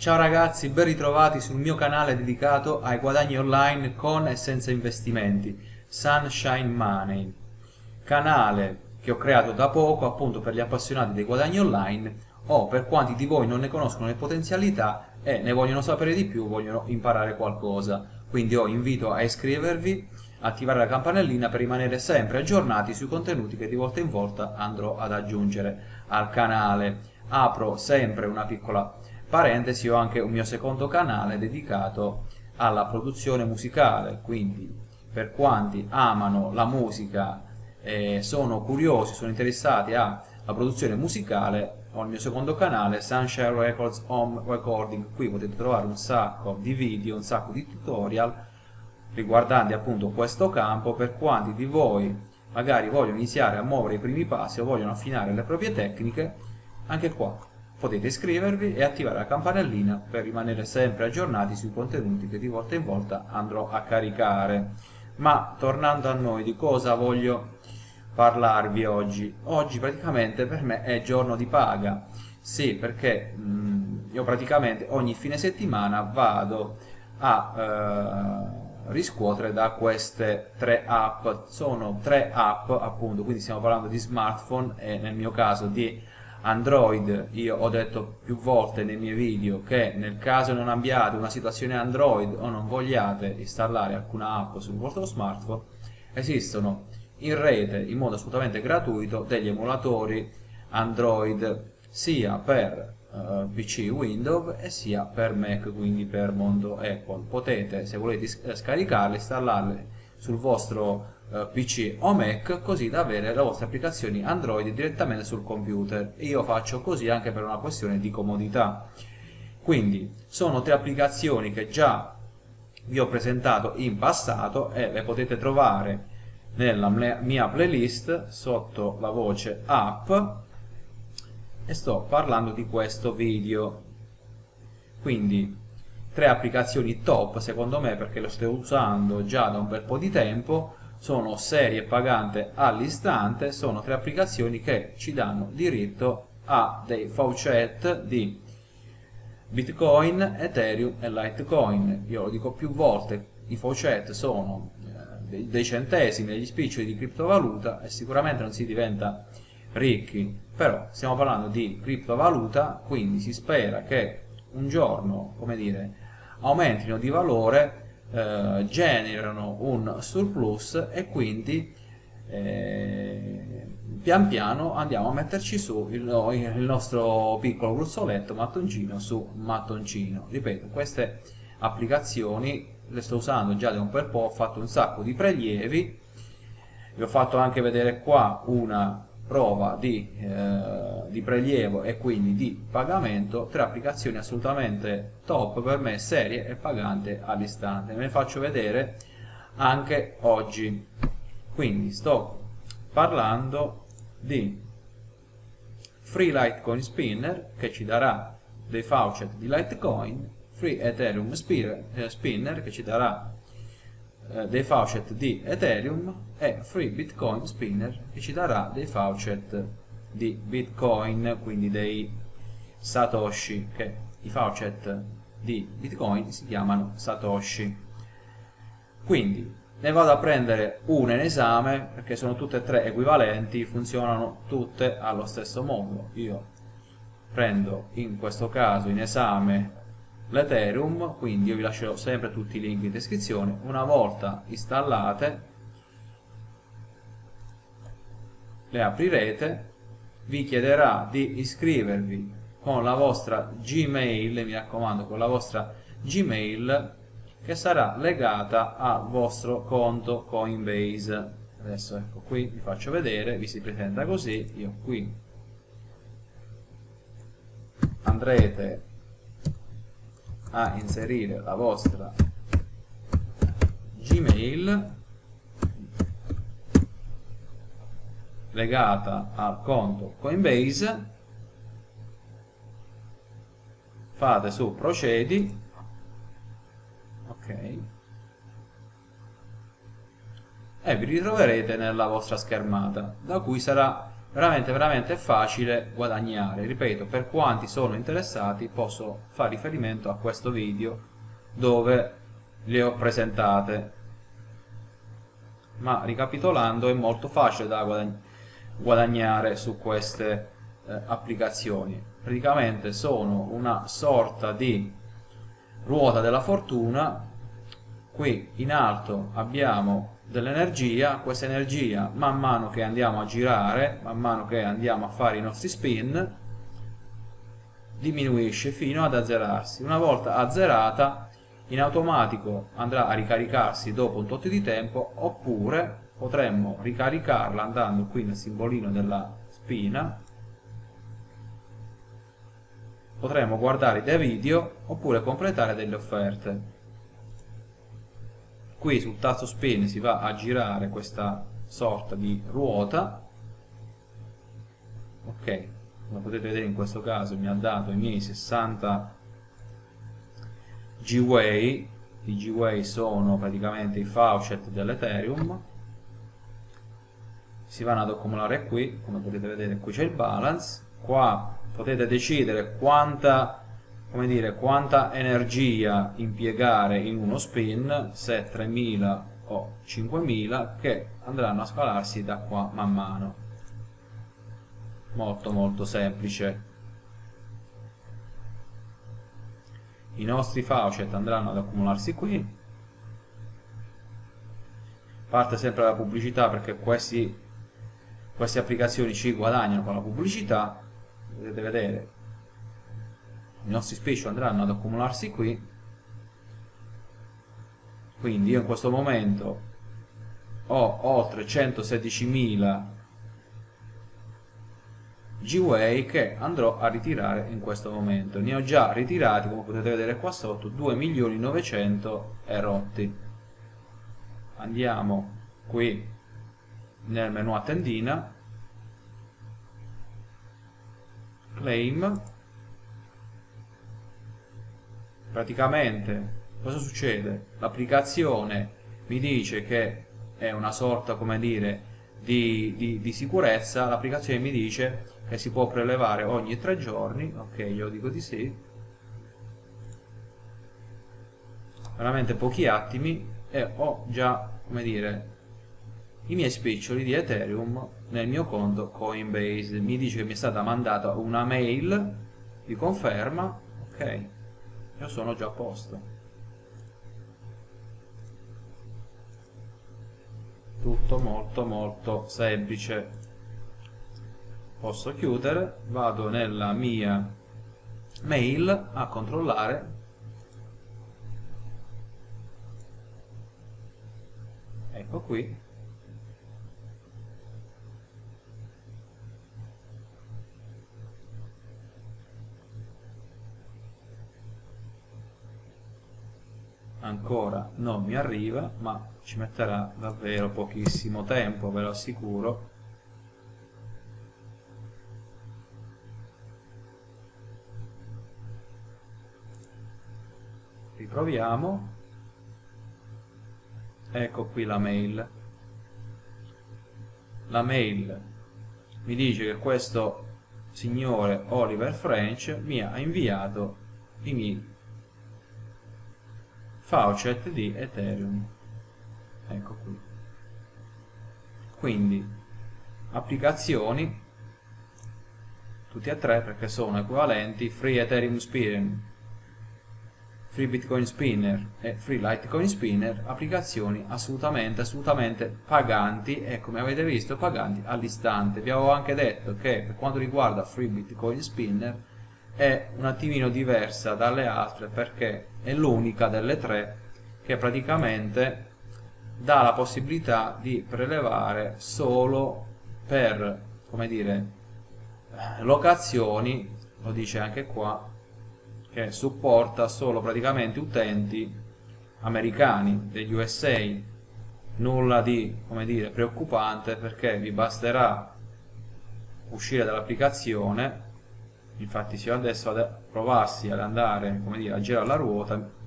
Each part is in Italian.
Ciao ragazzi, ben ritrovati sul mio canale dedicato ai guadagni online con e senza investimenti, Sunshine Money. Canale che ho creato da poco appunto per gli appassionati dei guadagni online o per quanti di voi non ne conoscono le potenzialità e ne vogliono sapere di più, vogliono imparare qualcosa. Quindi ho invito a iscrivervi, attivare la campanellina per rimanere sempre aggiornati sui contenuti che di volta in volta andrò ad aggiungere al canale. Apro sempre una piccola parentesi ho anche un mio secondo canale dedicato alla produzione musicale quindi per quanti amano la musica e sono curiosi, sono interessati alla produzione musicale ho il mio secondo canale Sunshine Records Home Recording. Qui potete trovare un sacco di video, un sacco di tutorial riguardanti appunto questo campo. Per quanti di voi magari vogliono iniziare a muovere i primi passi o vogliono affinare le proprie tecniche anche qua potete iscrivervi e attivare la campanellina per rimanere sempre aggiornati sui contenuti che di volta in volta andrò a caricare. Ma tornando a noi, di cosa voglio parlarvi oggi? Oggi praticamente per me è giorno di paga. Sì, perché mh, mm, io praticamente ogni fine settimana vado a eh, riscuotere da queste tre app. Sono tre app appunto, quindi stiamo parlando di smartphone e nel mio caso di Android, io ho detto più volte nei miei video che nel caso non abbiate una situazione Android o non vogliate installare alcuna app sul vostro smartphone, esistono in rete in modo assolutamente gratuito degli emulatori Android sia per eh, PC Windows e sia per Mac, quindi per mondo Apple. Potete, se volete scaricarle, installarle sul vostro PC o Mac così da avere le vostre applicazioni Android direttamente sul computer. Io faccio così anche per una questione di comodità. Quindi sono tre applicazioni che già vi ho presentato in passato e le potete trovare nella mia playlist sotto la voce app. E sto parlando di questo video. Quindi tre applicazioni top secondo me perché lo sto usando già da un bel po' di tempo sono serie pagante all'istante, sono tre applicazioni che ci danno diritto a dei faucet di Bitcoin, Ethereum e Litecoin. Io lo dico più volte, i faucet sono eh, dei centesimi, degli spiccioli di criptovaluta e sicuramente non si diventa ricchi, però stiamo parlando di criptovaluta, quindi si spera che un giorno, come dire, aumentino di valore eh, generano un surplus e quindi eh, pian piano andiamo a metterci su il, il nostro piccolo gruzzoletto mattoncino su mattoncino. Ripeto queste applicazioni le sto usando già da un bel po' ho fatto un sacco di prelievi vi ho fatto anche vedere qua una prova di, eh, di, prelievo e quindi di pagamento, tre applicazioni assolutamente top per me, serie e pagante all'istante. Ve ne faccio vedere anche oggi. Quindi sto parlando di Free Litecoin Spinner che ci darà dei faucet di Litecoin, Free Ethereum eh, Spinner che ci darà eh, dei faucet di Ethereum e Free Bitcoin Spinner che ci darà dei faucet di Bitcoin, quindi dei Satoshi, che i faucet di Bitcoin si chiamano Satoshi. Quindi ne vado a prendere una in esame perché sono tutte e tre equivalenti, funzionano tutte allo stesso modo. Io prendo in questo caso in esame l'Ethereum, quindi io vi lascerò sempre tutti i link in descrizione. Una volta installate, le aprirete, vi chiederà di iscrivervi con la vostra Gmail, mi raccomando, con la vostra Gmail che sarà legata al vostro conto Coinbase. Adesso ecco qui vi faccio vedere, vi si presenta così, io qui andrete a inserire la vostra Gmail legata al conto Coinbase. Fate su procedi. Ok. E vi ritroverete nella vostra schermata da cui sarà veramente veramente facile guadagnare. Ripeto per quanti sono interessati posso fare riferimento a questo video dove le ho presentate. Ma ricapitolando è molto facile da guadagnare su queste eh, applicazioni. Praticamente sono una sorta di ruota della fortuna qui in alto abbiamo dell'energia, questa energia man mano che andiamo a girare, man mano che andiamo a fare i nostri spin, diminuisce fino ad azzerarsi. Una volta azzerata, in automatico andrà a ricaricarsi dopo un tot di tempo, oppure potremmo ricaricarla andando qui nel simbolino della spina, potremmo guardare dei video oppure completare delle offerte qui sul tasto spin si va a girare questa sorta di ruota. Ok come potete vedere in questo caso mi ha dato i miei 60 G-Way. I G-Way sono praticamente i faucet dell'Ethereum. Si vanno ad accumulare qui come potete vedere qui c'è il balance. Qua potete decidere quanta come dire, quanta energia impiegare in uno spin, se 3000 o 5000, che andranno a scalarsi da qua man mano. Molto molto semplice. I nostri faucet andranno ad accumularsi qui. Parte sempre la pubblicità perché questi, queste applicazioni ci guadagnano con la pubblicità. Potete vedere i nostri special andranno ad accumularsi qui. Quindi io in questo momento ho oltre 116.000 G-Way che andrò a ritirare in questo momento. Ne ho già ritirati come potete vedere qua sotto 2.900 e rotti. Andiamo qui nel menu a tendina. Claim praticamente cosa succede? L'applicazione mi dice che è una sorta, come dire, di, di, di sicurezza, l'applicazione mi dice che si può prelevare ogni tre giorni, ok, io dico di sì, veramente pochi attimi e ho già, come dire, i miei spiccioli di Ethereum nel mio conto Coinbase. Mi dice che mi è stata mandata una mail di conferma, ok, io sono già a posto. Tutto molto molto semplice. Posso chiudere? Vado nella mia mail a controllare. Ecco qui ancora non mi arriva ma ci metterà davvero pochissimo tempo ve lo assicuro. Riproviamo. Ecco qui la mail. La mail mi dice che questo signore Oliver French mi ha inviato i miei faucet di Ethereum. Ecco qui. Quindi applicazioni tutti e tre perché sono equivalenti free Ethereum Spinner free Bitcoin Spinner e free Litecoin Spinner applicazioni assolutamente assolutamente paganti e come avete visto paganti all'istante. Vi avevo anche detto che per quanto riguarda free Bitcoin Spinner è un attimino diversa dalle altre perché è l'unica delle tre che praticamente dà la possibilità di prelevare solo per come dire locazioni lo dice anche qua che supporta solo praticamente utenti americani degli USA nulla di come dire preoccupante perché vi basterà uscire dall'applicazione infatti se io adesso ad provassi ad andare come dire, a girare la ruota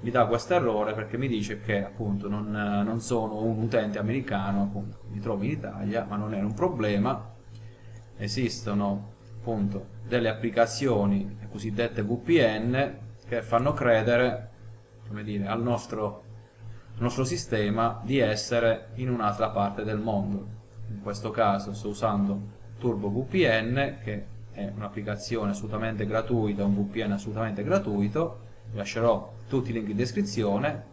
mi dà questo errore perché mi dice che appunto non, non sono un utente americano, appunto, mi trovo in Italia, ma non è un problema. Esistono appunto delle applicazioni, le cosiddette VPN, che fanno credere come dire, al nostro, nostro sistema di essere in un'altra parte del mondo. In questo caso sto usando Turbo VPN, che è un'applicazione assolutamente gratuita, un VPN assolutamente gratuito, vi lascerò tutti i link in descrizione,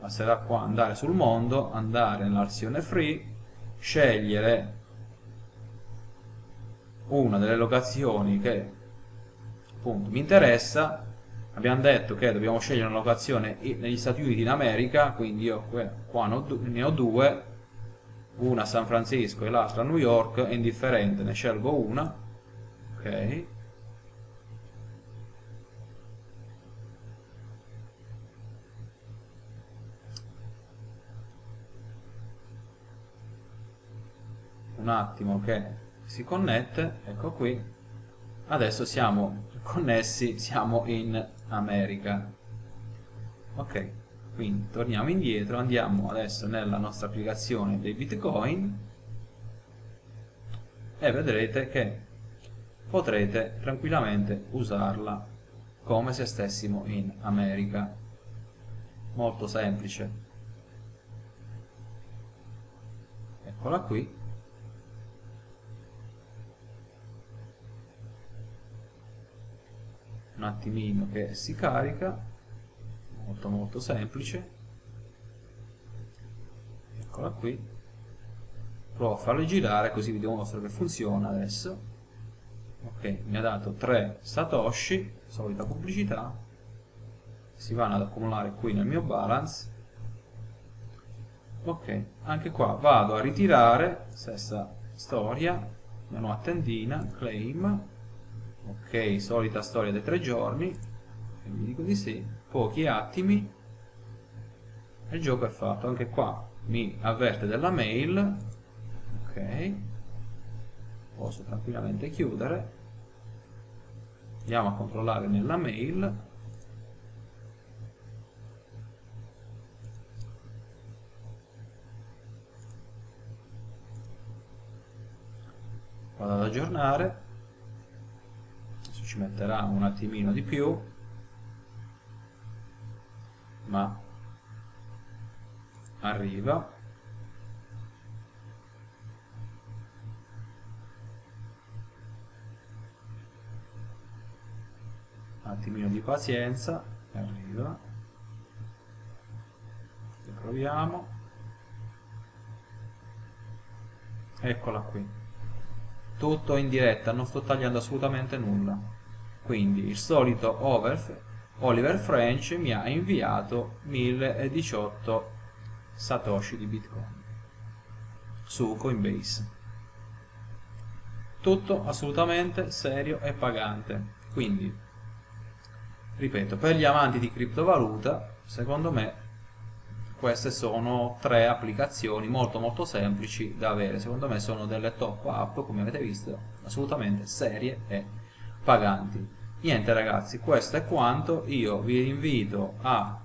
basterà qua andare sul mondo, andare nell'azione free, scegliere una delle locazioni che appunto mi interessa. Abbiamo detto che dobbiamo scegliere una locazione negli Stati Uniti d'America quindi io qua ne ho due una a San Francisco e l'altra a New York è indifferente ne scelgo una. Ok. Un attimo che si connette, ecco qui, adesso siamo connessi, siamo in America. Ok, quindi torniamo indietro, andiamo adesso nella nostra applicazione dei Bitcoin e vedrete che potrete tranquillamente usarla come se stessimo in America. Molto semplice. Eccola qui un attimino che si carica molto molto semplice. Eccola qui. Provo a farle girare così vi dimostro che funziona adesso. Ok mi ha dato 3 satoshi solita pubblicità. Si vanno ad accumulare qui nel mio balance. Ok anche qua vado a ritirare stessa storia menu a tendina claim. Ok solita storia dei tre giorni vi dico di sì pochi attimi. E il gioco è fatto anche qua mi avverte della mail. Ok. Posso tranquillamente chiudere. Andiamo a controllare nella mail. Vado ad aggiornare. Ci metterà un attimino di più arriva. Un attimino di pazienza arriva. Proviamo. Eccola qui. Tutto in diretta non sto tagliando assolutamente nulla. Quindi il solito Oliver French mi ha inviato 1018 satoshi di bitcoin. Su Coinbase. Tutto assolutamente serio e pagante. Quindi ripeto per gli amanti di criptovaluta secondo me queste sono tre applicazioni molto molto semplici da avere. Secondo me sono delle top app come avete visto assolutamente serie e paganti. Niente ragazzi questo è quanto. Io vi invito a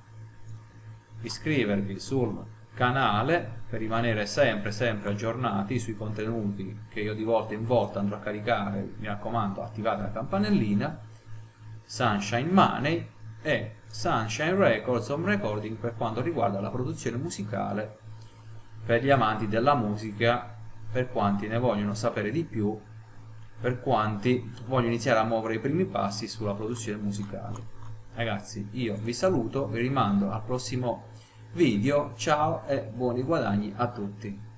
iscrivervi sul canale per rimanere sempre sempre aggiornati sui contenuti che io di volta in volta andrò a caricare mi raccomando attivate la campanellina Sunshine Money e Sunshine Records Home Recording per quanto riguarda la produzione musicale per gli amanti della musica per quanti ne vogliono sapere di più per quanti vogliono iniziare a muovere i primi passi sulla produzione musicale. Ragazzi, io vi saluto, vi rimando al prossimo video, ciao e buoni guadagni a tutti.